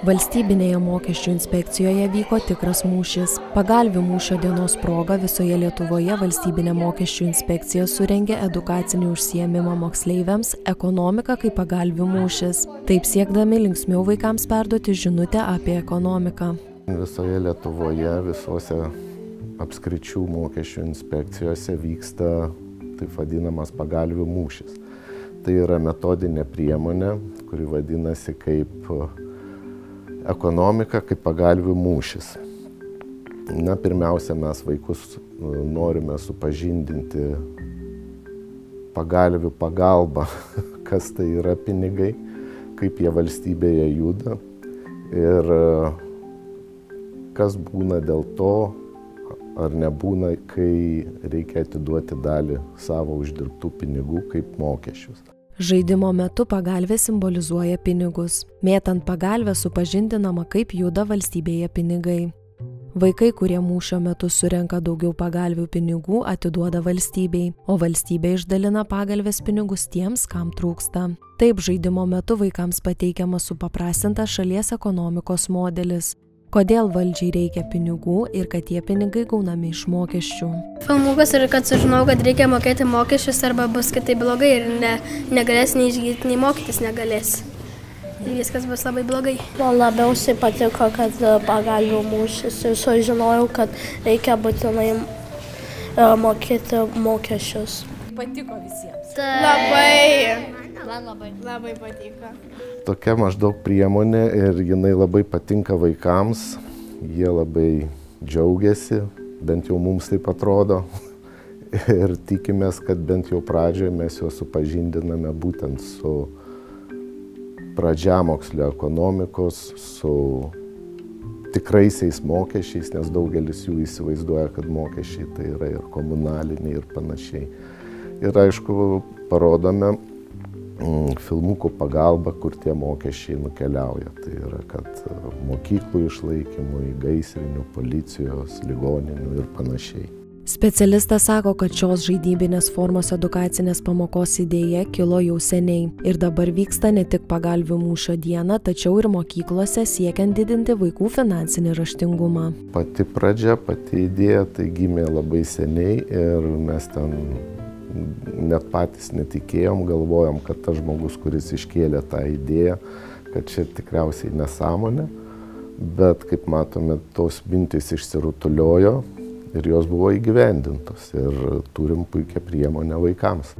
Valstybinėje mokesčių inspekcijoje vyko tikras mūšis. Pagalvių mūšio dienos proga visoje Lietuvoje valstybinė mokesčių inspekcija surengė edukacinį užsiemimą moksleiviams ekonomika kaip pagalvių mūšis. Taip siekdami linksmiau vaikams perduoti žinutę apie ekonomiką. Visoje Lietuvoje, visose apskričių mokesčių inspekcijose vyksta taip vadinamas pagalvių mūšis. Tai yra metodinė priemonė, kuri vadinasi kaip ekonomika kaip pagalvių mūšis. Na, pirmiausia, mes vaikus e, norime supažindinti pagalvių pagalba, kas tai yra pinigai, kaip jie valstybėje juda ir e, kas būna dėl to, ar nebūna, kai reikia atiduoti dalį savo uždirbtų pinigų kaip mokesčius. Žaidimo metu pagalvė simbolizuoja pinigus. Mėtant pagalvę supažindinama, kaip juda valstybėje pinigai. Vaikai, kurie mūšio metu surenka daugiau pagalvių pinigų, atiduoda valstybei, o valstybė išdalina pagalvės pinigus tiems, kam trūksta. Taip žaidimo metu vaikams pateikiamas supaprastintas šalies ekonomikos modelis kodėl valdžiai reikia pinigų ir kad tie pinigai gaunami iš mokesčių. Filmukas ir kad sužinau, kad reikia mokėti mokesčius arba bus kitaip blogai ir ne, negalės nei išgydyti, nei mokytis negalės. Ir viskas bus labai blogai. Man labiausiai patiko, kad e, pagalbų mūšis ir sužinojau, kad reikia būtinai e, mokėti mokesčius. Patiko visiems. Ta... Labai. Man labai. Labai patiko tokia maždaug priemonė ir jinai labai patinka vaikams, jie labai džiaugiasi, bent jau mums taip atrodo. Ir tikimės, kad bent jau pradžioje mes juos supažindiname būtent su pradžiamokslio ekonomikos, su tikraisiais mokesčiais, nes daugelis jų įsivaizduoja, kad mokesčiai tai yra ir komunaliniai ir panašiai. Ir aišku, parodome Mm, filmukų pagalba, kur tie mokesčiai nukeliauja. Tai yra, kad e, mokyklų išlaikymui, gaisrinių, policijos, ligoninių ir panašiai. Specialistas sako, kad šios žaidybinės formos edukacinės pamokos idėja kilo jau seniai ir dabar vyksta ne tik pagalvių mūšio dieną, tačiau ir mokyklose siekiant didinti vaikų finansinį raštingumą. Pati pradžia, pati idėja tai gimė labai seniai ir mes ten net patys netikėjom, galvojom, kad tas žmogus, kuris iškėlė tą idėją, kad čia tikriausiai nesąmonė, bet kaip matome, tos mintys išsirutuliojo ir jos buvo įgyvendintos ir turim puikią priemonę vaikams.